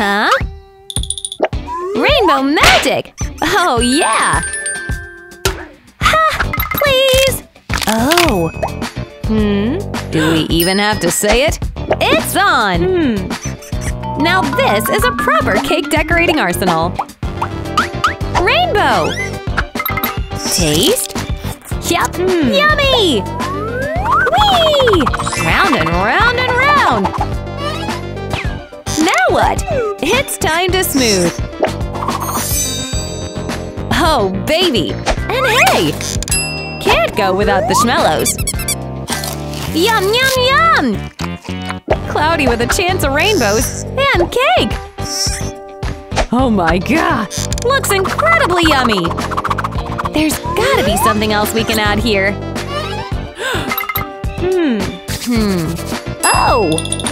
Huh? Rainbow magic! Oh, yeah! Ha! Please! Oh. Hmm? Do we even have to say it? It's on! Hmm. Now this is a proper cake decorating arsenal. Rainbow! Taste? Yep, yummy! Whee! Round and round and round! What? It's time to smooth. Oh, baby! And hey! Can't go without the schmellows. Yum, yum, yum! Cloudy with a chance of rainbows and cake! Oh my god! Looks incredibly yummy! There's gotta be something else we can add here. hmm. Hmm. Oh!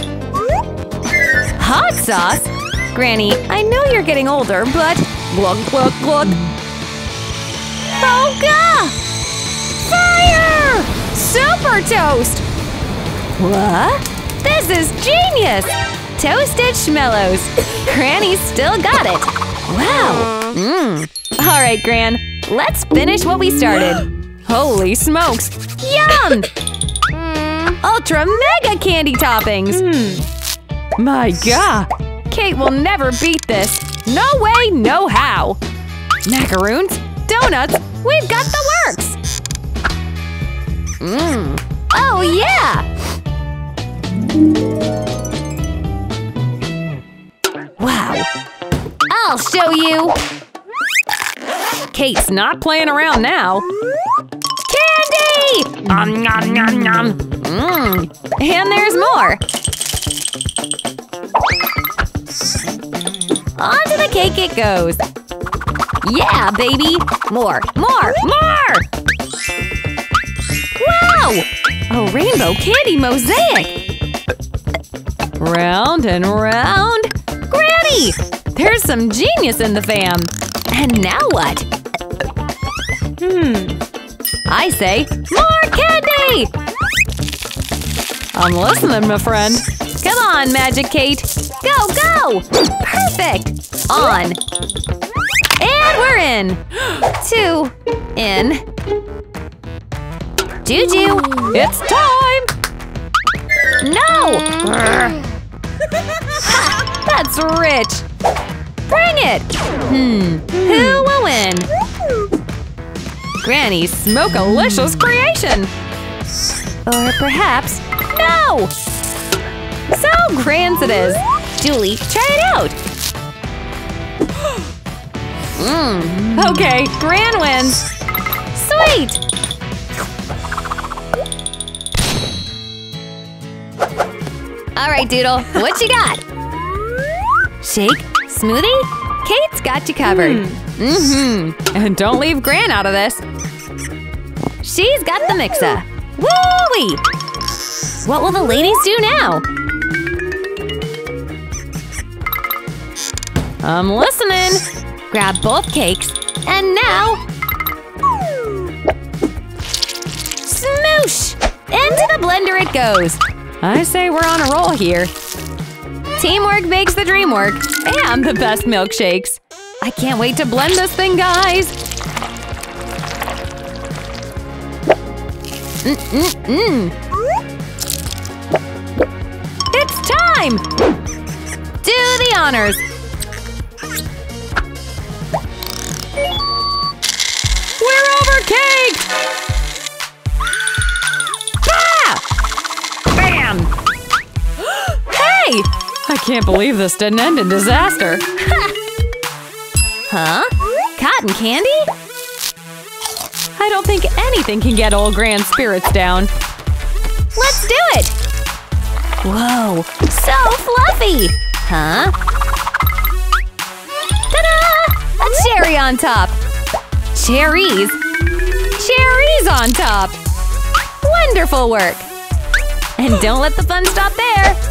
Hot sauce? Granny, I know you're getting older, but… Glug, glug, glug! Oh god! Fire! Super toast! What? This is genius! Toasted schmellows. Granny still got it. Wow. Mmm. All right, Gran. Let's finish what we started. Holy smokes. Yum! Ultra mega candy toppings. Hmm. My god. Kate will never beat this. No way, no how. Macaroons, donuts, we've got the works. Mmm. Oh yeah! Wow. I'll show you! Kate's not playing around now. Candy! Nom nom nom nom. Mmm. And there's more. Onto the cake it goes. Yeah, baby! More, more, more! Wow! A rainbow candy mosaic! Round and round. Granny! There's some genius in the fam. And now what? Hmm. I say, more candy! I'm listening, my friend. On, Magic Kate. Go, go! Perfect! On. And we're in. Two. In. Juju, it's time! No! ha, that's rich! Bring it! Hmm, who will win? Granny's smoke-alicious creation! Or perhaps, no! So grand it is! Julie, try it out! Mmm, okay, Gran wins! Sweet! All right, Doodle, what you got? Shake? Smoothie? Kate's got you covered. Mm-hmm. And don't leave Gran out of this. She's got the mixer. Woo-wee! What will the ladies do now? I'm listening. Grab both cakes. And now… Smoosh! Into the blender it goes. I say we're on a roll here. Teamwork makes the dream work. And the best milkshakes. I can't wait to blend this thing, guys. Mm-mm-mm. It's time! Do the honors. I can't believe this didn't end in disaster. huh? Cotton candy? I don't think anything can get old Grand spirits down. Let's do it! Whoa, so fluffy! Huh? Ta-da! A cherry on top! Cherries! Cherries on top! Wonderful work! And don't let the fun stop there!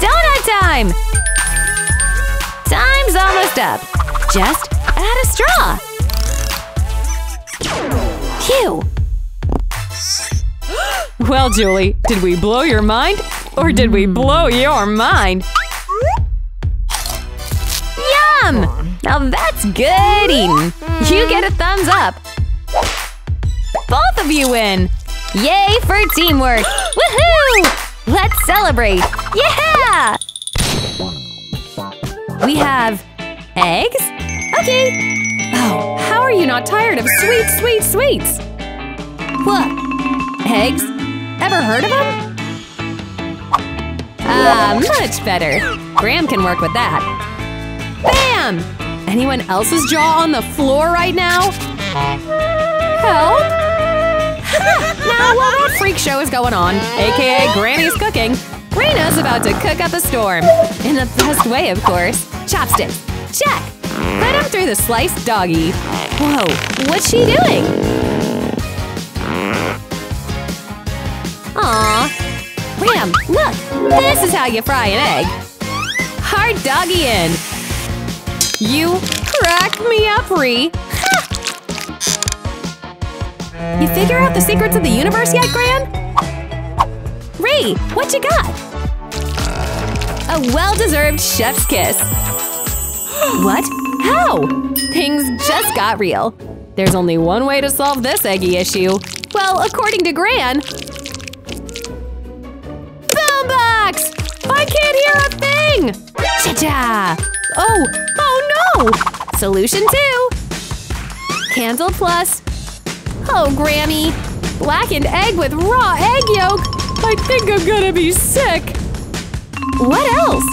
Donut time! Time's almost up. Just add a straw. Phew! Well, Julie, did we blow your mind? Or did we blow your mind? Bam! Now that's good eating. You get a thumbs up. Both of you win. Yay for teamwork! Woohoo! Let's celebrate! Yeah! We have eggs? Okay. Oh, how are you not tired of sweet, sweet sweets? What? Eggs? Ever heard of them? Ah, much better. Graham can work with that. Bam! Anyone else's jaw on the floor right now? Help! now, while that freak show is going on, aka Granny's cooking, Reina's about to cook up a storm. In the best way, of course. Chopsticks. Check! Put him through the sliced doggy. Whoa, what's she doing? Aw. Ram, look! This is how you fry an egg. Hard doggy in. You crack me up, Ree. You figure out the secrets of the universe yet, Gran? Ree, what you got? A well-deserved chef's kiss. what? How? Things just got real. There's only one way to solve this eggy issue. Well, according to Gran… Boombox! I can't hear a thing! Cha-cha! Oh, oh no! Solution two! Candle plus… Oh, Grammy! Blackened egg with raw egg yolk! I think I'm gonna be sick! What else?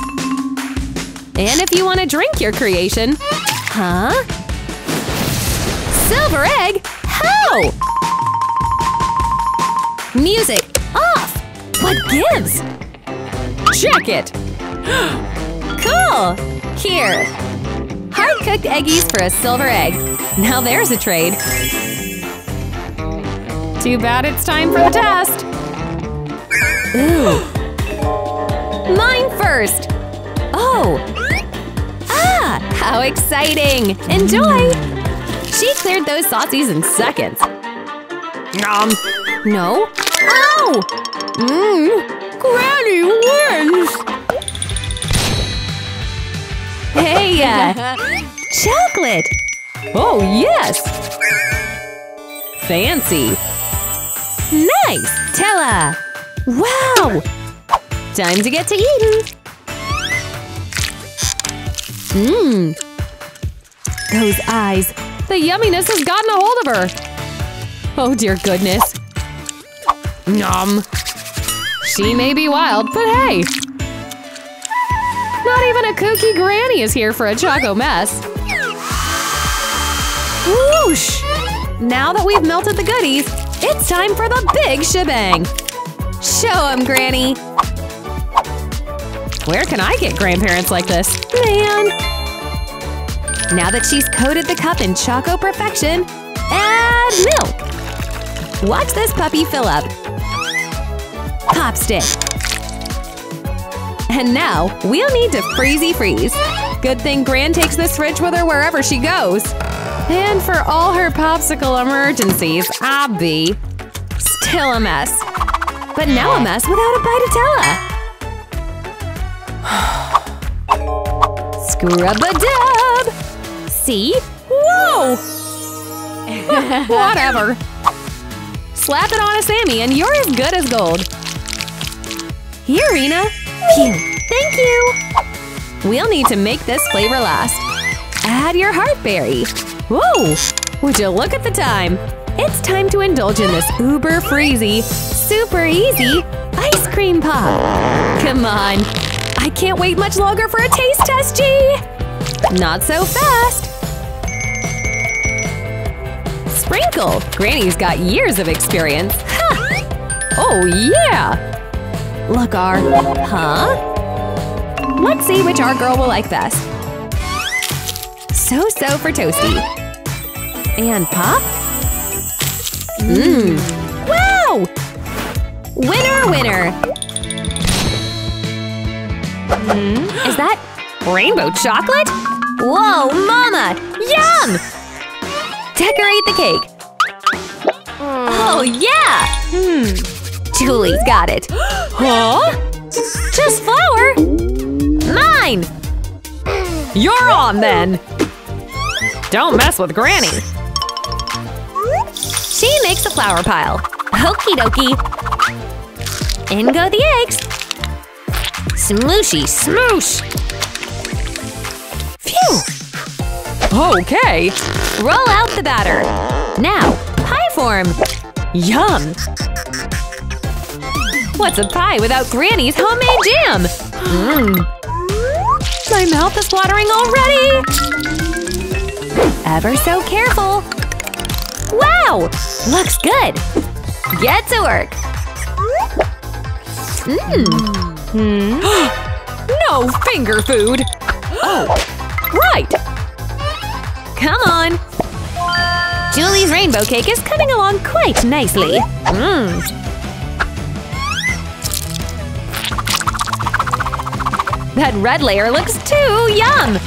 And if you want to drink your creation… Huh? Silver egg? How? Music off! What gives? Check it! cool! Here. Hard-cooked eggies for a silver egg. Now there's a trade. Too bad it's time for the test. Ooh. First! Oh! Ah! How exciting! Enjoy! She cleared those saucies in seconds. Nom! No? Oh! Mmm! Granny wins! Hey! Uh, chocolate! Oh, yes! Fancy! Nice! Tella! Wow! Time to get to eating! Mmm! Those eyes! The yumminess has gotten a hold of her! Oh dear goodness! Nom! She may be wild, but hey! Not even a kooky granny is here for a choco mess! Whoosh! Now that we've melted the goodies, it's time for the big shebang! Show 'em, Granny! Where can I get grandparents like this? Man! Now that she's coated the cup in Choco Perfection, add milk! Watch this puppy fill up. Pop stick. And now, we'll need to freezy freeze. Good thing Gran takes this fridge with her wherever she goes. And for all her popsicle emergencies, Abby. Still a mess. But now a mess without a bite Scrub-a-dub! See? Whoa! Whatever. Slap it on a Sammy and you're as good as gold. Here, Rena. Phew. Thank you! We'll need to make this flavor last. Add your heartberry. Whoa! Would you look at the time? It's time to indulge in this uber freezy, super easy ice cream pop. Come on. I can't wait much longer for a taste test, G! Not so fast. Sprinkle! Granny's got years of experience. Ha! Oh, yeah! Look, our… Huh? Let's see which our girl will like best. So-so for Toasty. And pop? Mmm. Wow! Winner, winner! Mm, is that rainbow chocolate? Whoa, mama! Yum! Decorate the cake. Oh, yeah! Hmm. Julie's got it. Huh? Just flour? Mine! You're on then! Don't mess with Granny! She makes a flour pile. Okie dokie. In go the eggs. Smooshy smoosh! Phew! Okay. Roll out the batter. Now, pie form. Yum! What's a pie without Granny's homemade jam? Mmm. My mouth is watering already! Ever so careful. Wow! Looks good! Get to work! Mmm. Hmm? no finger food! Oh, right! Come on! Julie's rainbow cake is coming along quite nicely. Mmm. That red layer looks too yum!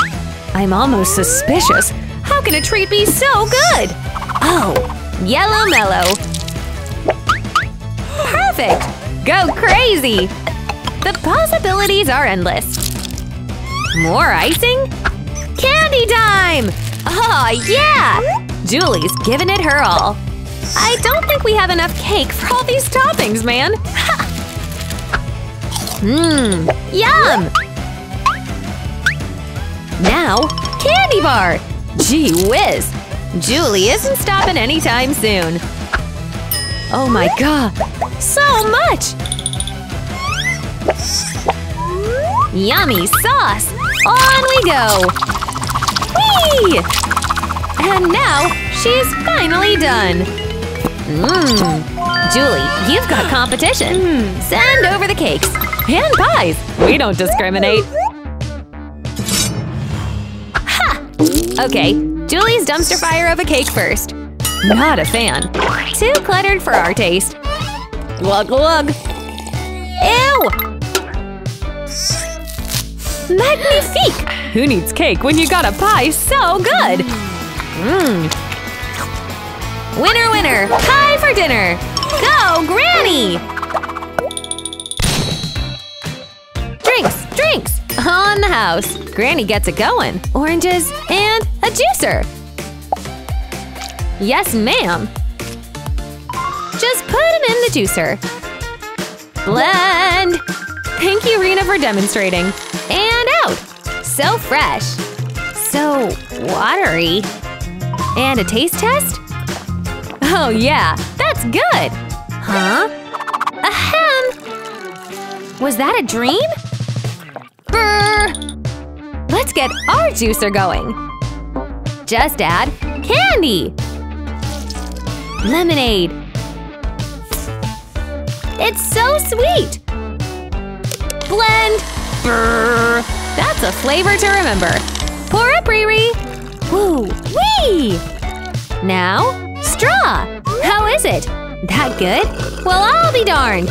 I'm almost suspicious. How can a treat be so good? Oh, yellow mellow. Perfect! Go crazy! The possibilities are endless. More icing? Candy time! Oh, yeah! Julie's giving it her all. I don't think we have enough cake for all these toppings, man. Mmm, yum! Now, candy bar! Gee whiz! Julie isn't stopping anytime soon. Oh my god, so much! Yummy sauce! On we go! Whee! And now, she's finally done! Mmm! Julie, you've got competition! Send over the cakes! And pies! We don't discriminate! Ha! Okay, Julie's dumpster fire of a cake first. Not a fan. Too cluttered for our taste. Glug glug. Ew! Magnifique! Who needs cake when you got a pie so good? Mmm. Winner, winner! Pie for dinner! Go, Granny! Drinks, drinks! On the house. Granny gets it going. Oranges and a juicer. Yes, ma'am. Just put them in the juicer. Blend! Thank you, Rena, for demonstrating. And out! So fresh. So watery. And a taste test? Oh yeah, that's good! Huh? Ahem! Was that a dream? Brr! Let's get our juicer going! Just add candy! Lemonade! It's so sweet! Blend! Brr! That's a flavor to remember! Pour up, Riri! Woo! Wee! Now, straw! How is it? That good? Well, I'll be darned!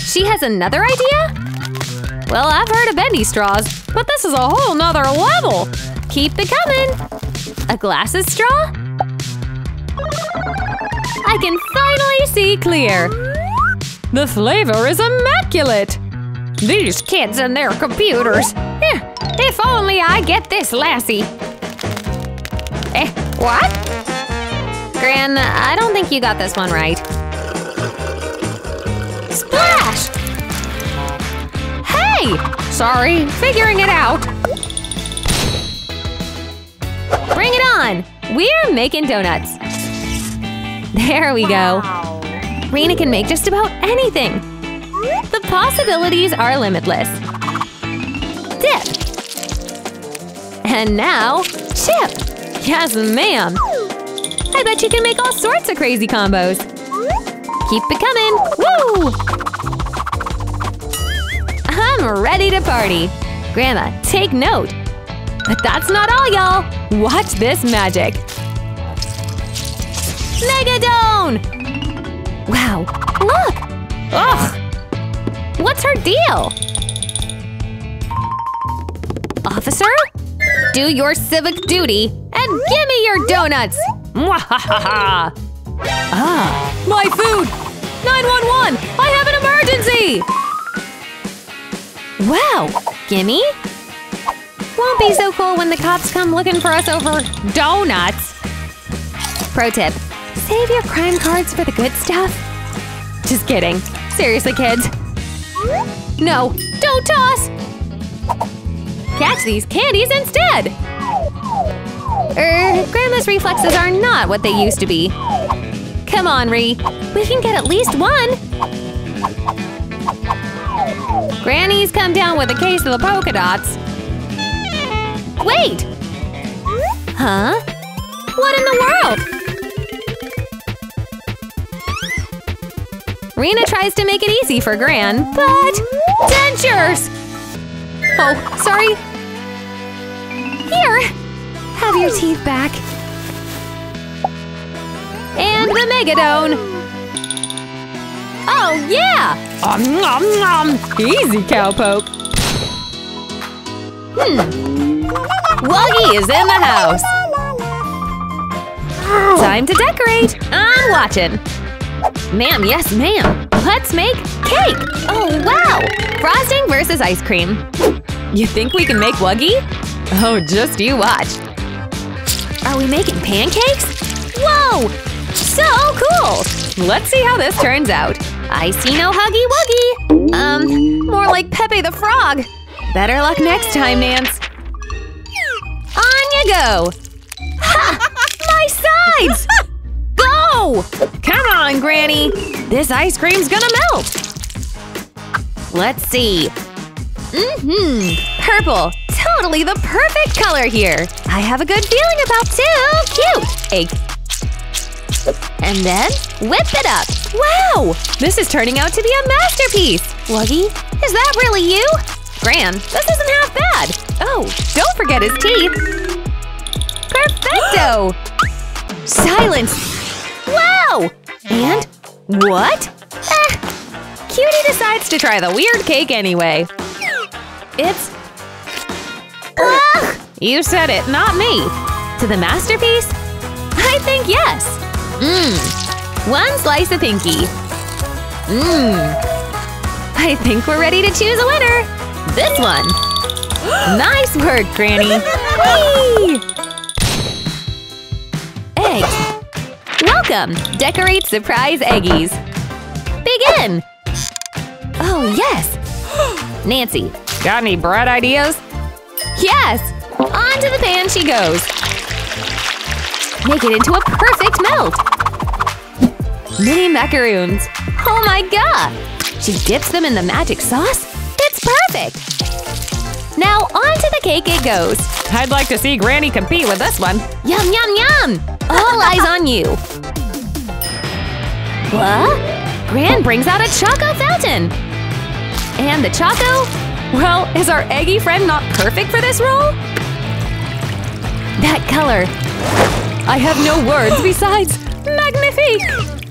She has another idea? Well, I've heard of bendy straws, but this is a whole nother level! Keep it coming! A glasses straw? I can finally see clear! The flavor is immaculate! These kids and their computers! Eh, if only I get this lassie! Eh, what? Gran, I don't think you got this one right. Splash! Hey! Sorry, figuring it out. Bring it on! We're making donuts. There we go. Rena can make just about anything. The possibilities are limitless. Dip. And now, chip. Yes, ma'am. I bet you can make all sorts of crazy combos. Keep it coming! Woo! I'm ready to party! Grandma, take note! But that's not all, y'all! Watch this magic! Megadone! Wow, look! Ugh! What's her deal? Officer? Do your civic duty and give me your donuts! Mwahaha! Ah, my food! 911! I have an emergency! Wow, gimme? Won't be so cool when the cops come looking for us over donuts. Pro tip, save your crime cards for the good stuff. Just kidding. Seriously, kids. No, don't toss! Catch these candies instead! Er, Grandma's reflexes are not what they used to be. Come on, Ree. We can get at least one! Granny's come down with a case of the polka dots. Wait! Huh? What in the world? Rena tries to make it easy for Gran, but… Dentures! Oh, sorry. Here! Have your teeth back. And the Megadone! Oh, yeah! Um, nom, nom. Easy, cowpoke. Hmm. Wuggy is in the house. Time to decorate. I'm watching. Ma'am, yes, ma'am. Let's make cake! Oh, wow! Frosting versus ice cream. You think we can make Wuggy? Oh, just you watch. Are we making pancakes? Whoa! So cool! Let's see how this turns out. I see no Huggy Wuggy. Um, more like Pepe the Frog. Better luck next time, Nance. On you go! Ha! My sides! Go! Come on, Granny! This ice cream's gonna melt! Let's see. Mm-hmm. Purple. Totally the perfect color here. I have a good feeling about two. Cute. Egg. And then whip it up. Wow! This is turning out to be a masterpiece. Wuggy, is that really you? Gran, this isn't half bad. Oh, don't forget his teeth. Perfecto! Silence! And what? Eh, Cutie decides to try the weird cake anyway. It's… Ugh! You said it, not me. To the masterpiece? I think yes. Mmm. One slice of pinky. Mmm. I think we're ready to choose a winner. This one. nice work, Granny. Whee! Welcome! Decorate surprise eggies. Begin! Oh, yes! Nancy, got any bread ideas? Yes! Onto the pan she goes. Make it into a perfect melt! Mini macaroons. Oh my god! She dips them in the magic sauce? It's perfect! Now onto the cake it goes. I'd like to see Granny compete with this one. Yum yum yum! All eyes on you. What? Gran brings out a Choco fountain! And the Choco? Well, is our eggy friend not perfect for this role? That color. I have no words besides magnifique!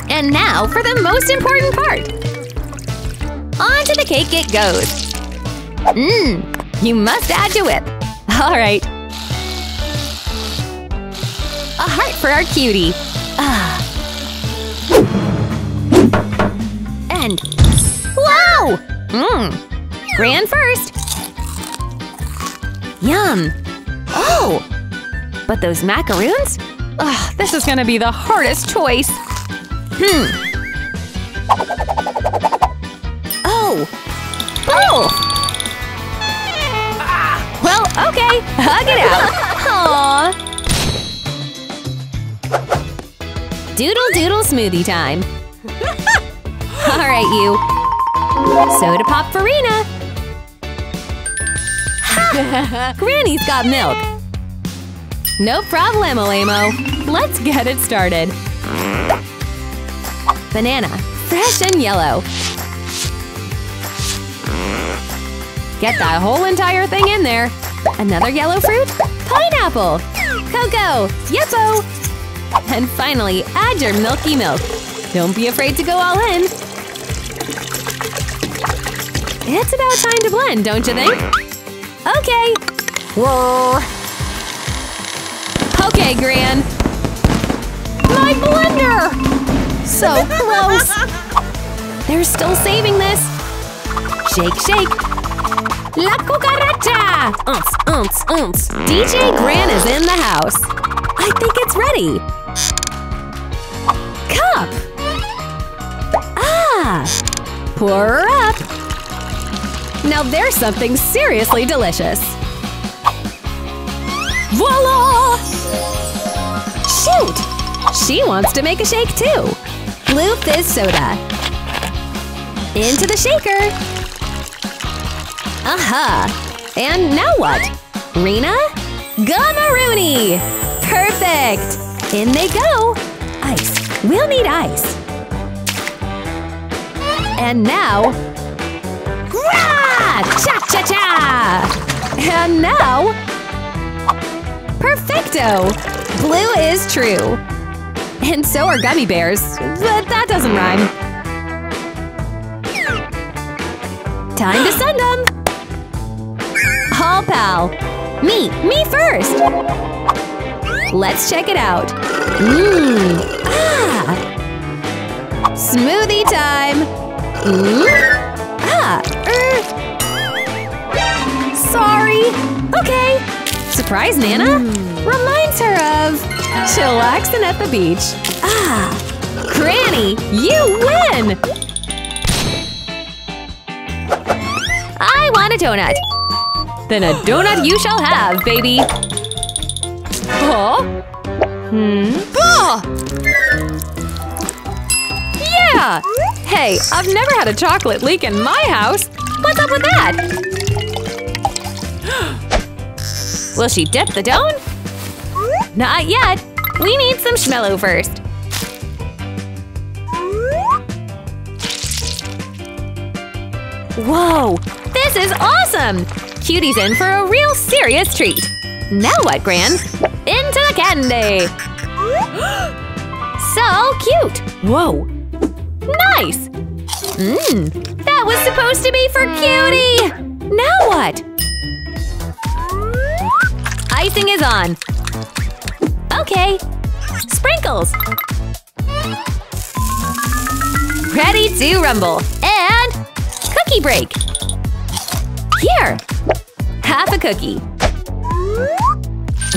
And now for the most important part. Onto the cake it goes. Mmm, you must add to it. All right. A heart for our cutie. Mmm! Gran first! Yum! Oh! But those macaroons? Ugh, this is gonna be the hardest choice! Hmm. Oh! Oh! Well, okay, hug it out! Aww! Doodle doodle smoothie time! Alright, you. Soda pop farina! Granny's got milk! No problemo, Amo. Let's get it started. Banana, fresh and yellow. Get that whole entire thing in there. Another yellow fruit? Pineapple! Cocoa! Yeppo! And finally, add your milky milk. Don't be afraid to go all in. It's about time to blend, don't you think? Okay. Whoa. Okay, Gran. My blender! So close! They're still saving this. Shake, shake. La cucaracha! Unce, unce, unce. DJ Gran is in the house. I think it's ready. Cup. Ah! Pour her up. Now there's something seriously delicious. Voila! Shoot! She wants to make a shake too. Blue fizz soda. Into the shaker. Aha! And now what? Rena? Gummaroony! Perfect! In they go! Ice. We'll need ice. And now… Cha-cha-cha! And now… Perfecto! Blue is true. And so are gummy bears, but that doesn't rhyme. Time to send them! All pal! Me! Me first! Let's check it out. Mmm! Ah! Smoothie time! Mmm? Ah! Er… Sorry! Okay! Surprise Nana? Reminds her of… chillaxing at the beach. Ah! Granny, you win! I want a donut. Then a donut you shall have, baby. Huh? Hmm? Ah! Yeah! Hey, I've never had a chocolate leak in my house. What's up with that? Will she dip the dough? Not yet. We need some schmello first. Whoa! This is awesome! Cutie's in for a real serious treat. Now what, Gran? Into the candy! so cute! Whoa! Nice! Mmm, that was supposed to be for Cutie! Now what? Icing is on. Okay. Sprinkles. Ready to rumble. And cookie break. Here. Half a cookie.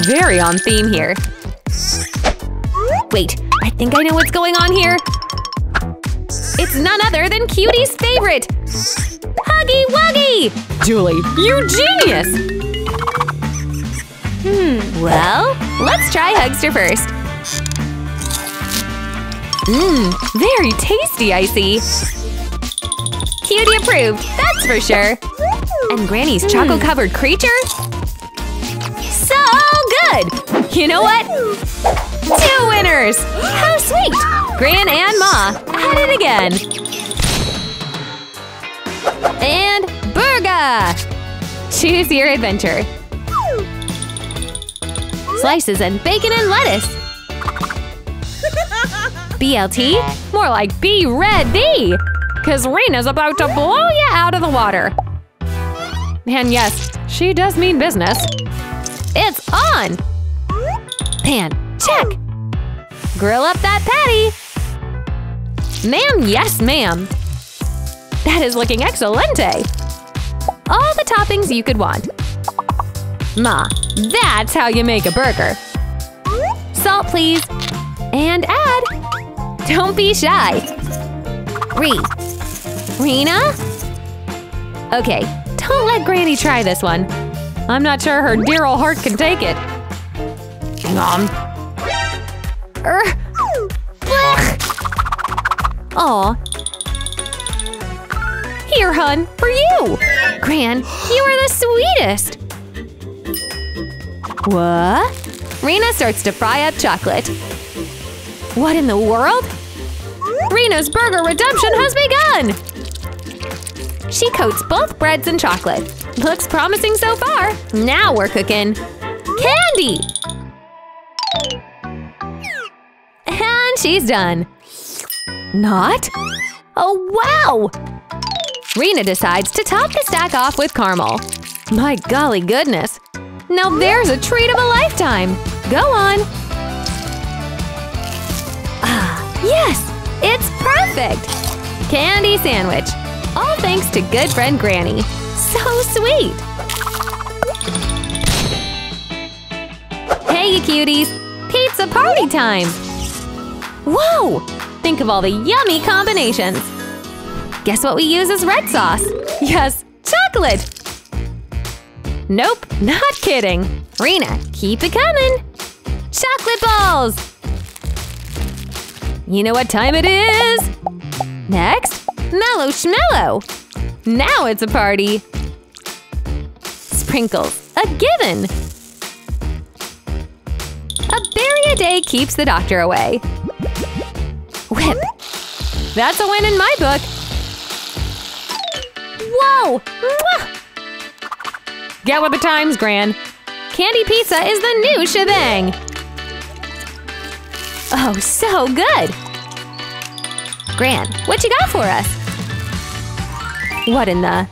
Very on theme here. Wait, I think I know what's going on here. It's none other than Cutie's favorite! Huggy Wuggy! Julie, you genius! Hmm, well, let's try Hugster first. Mmm, very tasty, I see. Cutie approved, that's for sure. And Granny's chocolate-covered creature? So good! You know what? Two winners! How sweet! Gran and Ma at it again! And burger! Choose your adventure. Slices and bacon and lettuce. BLT? More like be ready! Cause Rena's about to blow you out of the water. And yes, she does mean business. It's on! Pan, check! Grill up that patty! Ma'am, yes ma'am! That is looking excelente! All the toppings you could want. Ma, that's how you make a burger. Salt, please. And add. Don't be shy. Re. Rena? Okay, don't let Granny try this one. I'm not sure her dear old heart can take it. Nom. Er. Blech. Aw. Here, hun, for you! Gran, you are the sweetest! What? Rena starts to fry up chocolate. What in the world? Rena's burger redemption has begun! She coats both breads in chocolate. Looks promising so far. Now we're cooking. Candy! And she's done. Not? Oh, wow! Rena decides to top the stack off with caramel. My golly goodness! Now there's a treat of a lifetime! Go on! Ah, yes! It's perfect! Candy sandwich! All thanks to good friend Granny. So sweet! Hey, you cuties! Pizza party time! Whoa! Think of all the yummy combinations! Guess what we use as red sauce? Yes, chocolate! Nope, not kidding! Rena, keep it coming! Chocolate balls! You know what time it is? Next, mellow schmellow! Now it's a party! Sprinkles, a given! A berry a day keeps the doctor away. Whip! That's a win in my book! Whoa! Mwah! Get with the times, Gran. Candy pizza is the new shebang! Oh, so good! Gran, what you got for us? What in the…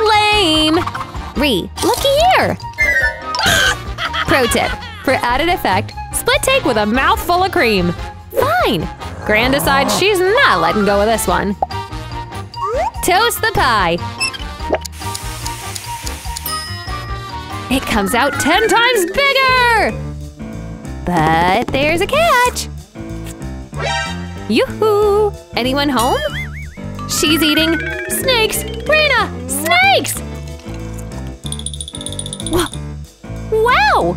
Lame! Ree, looky here! Pro tip, for added effect, split take with a mouthful of cream. Fine! Gran decides she's not letting go of this one. Toast the pie! It comes out ten times bigger! But there's a catch! Yoo-hoo! Anyone home? She's eating snakes! Rena! Snakes! Wow!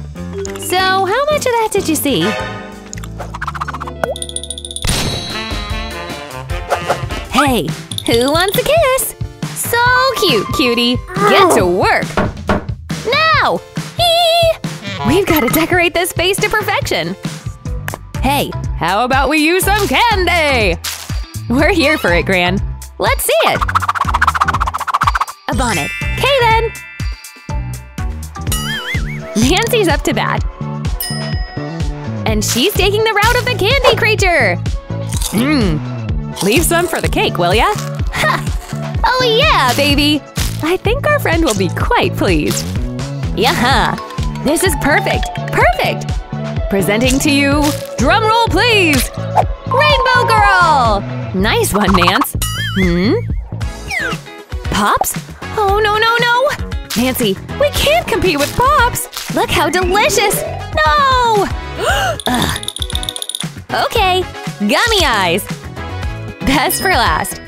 So, how much of that did you see? Hey, who wants a kiss? So cute, cutie! Get to work! Hee! We've got to decorate this face to perfection! Hey, how about we use some candy? We're here for it, Gran. Let's see it! A bonnet. Okay then! Nancy's up to bat. And she's taking the route of the candy creature! Mmm. Leave some for the cake, will ya? Ha! Oh yeah, baby! I think our friend will be quite pleased. Yeah, this is perfect! Perfect! Presenting to you, drumroll please! Rainbow Girl! Nice one, Nance. Hmm? Pops? Oh, no, no, no! Nancy, we can't compete with Pops! Look how delicious! No! Okay, gummy eyes! Best for last.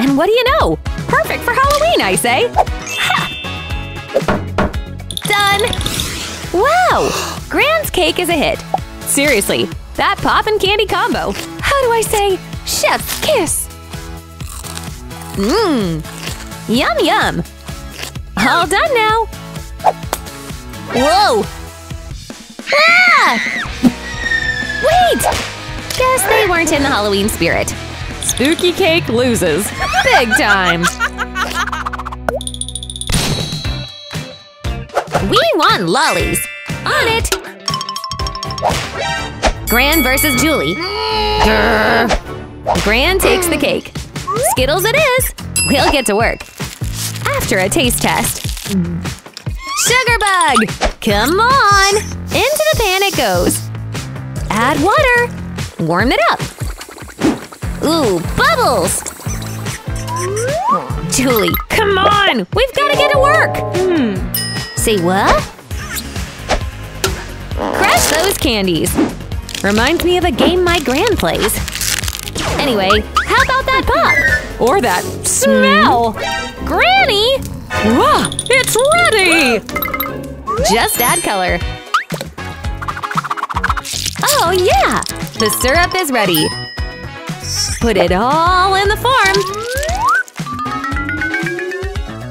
And what do you know? Perfect for Halloween, I say! Ha! Done! Wow! Gran's cake is a hit. Seriously, that pop and candy combo. How do I say chef's kiss? Mmm. Yum yum. All done now. Whoa! Ah! Wait! Guess they weren't in the Halloween spirit. Spooky Cake loses. Big time. We want lollies. On it. Gran versus Julie. Grr. Gran takes the cake. Skittles it is. We'll get to work. After a taste test. Sugar bug! Come on! Into the pan it goes. Add water. Warm it up. Ooh, bubbles! Julie, come on! We've got to get to work! Hmm. Say what? Crush those candies! Reminds me of a game my gran plays. Anyway, how about that pop? Or that smell? Granny! Whoa, it's ready! Just add color. Oh yeah! The syrup is ready. Put it all in the form.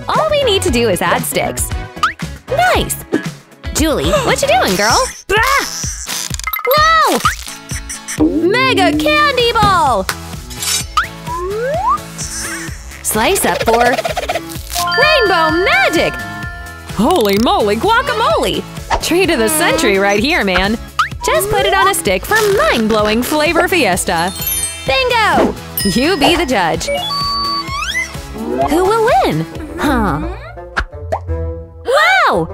All we need to do is add sticks. Nice! Julie, what you doing, girl? Whoa! Mega candy ball! Slice up for rainbow magic! Holy moly guacamole! Treat of the century right here, man! Just put it on a stick for mind-blowing flavor fiesta! Bingo! You be the judge! Who will win? Huh. Wow!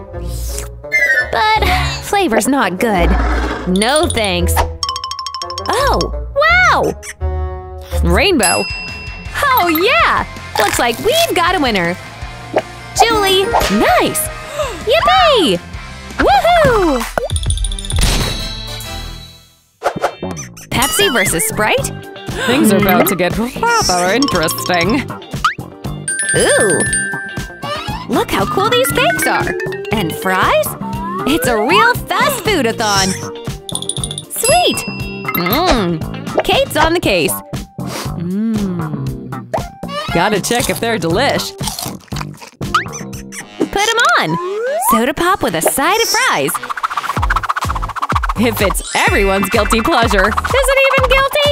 But flavor's not good. No thanks. Oh, wow! Rainbow. Oh yeah! Looks like we've got a winner. Julie! Nice! Yippee! Woohoo! Pepsi versus Sprite? Things are about to hmm. get rather interesting. Ooh! Look how cool these cakes are! And fries? It's a real fast food-a-thon! Sweet! Mmm! Kate's on the case. Mmm. Gotta check if they're delish. Put them on! Soda pop with a side of fries. If it's everyone's guilty pleasure, is it even guilty?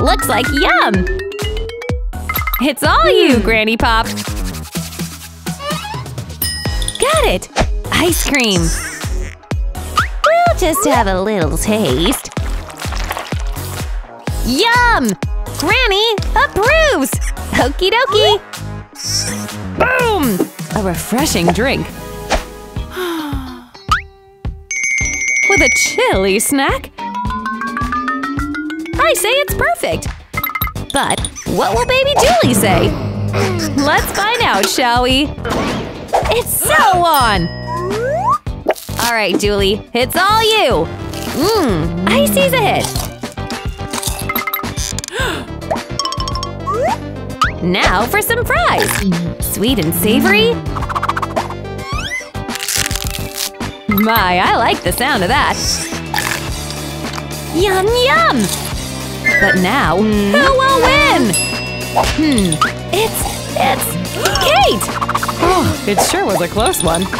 Looks like yum! It's all you, hmm. Granny Pop! Got it! Ice cream! We'll just have a little taste. Yum! Granny approves! Okie dokie! Boom! A refreshing drink. With a chilly snack? I say it's perfect! But what will baby Julie say? Let's find out, shall we? It's so on! Alright, Julie, it's all you! Mmm, I icy's a hit! Now for some fries! Sweet and savory? My, I like the sound of that! Yum yum! But now, who will win? Hmm, it's, it's Kate! Oh, it sure was a close one.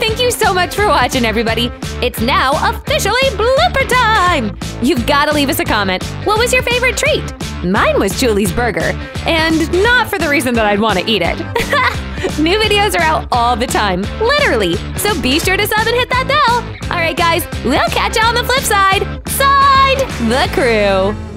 Thank you so much for watching, everybody! It's now officially blooper time! You've gotta leave us a comment. What was your favorite treat? Mine was Julie's burger, and not for the reason that I'd want to eat it. New videos are out all the time, literally, so be sure to sub and hit that bell! Alright guys, we'll catch you on the flip side! Side the crew!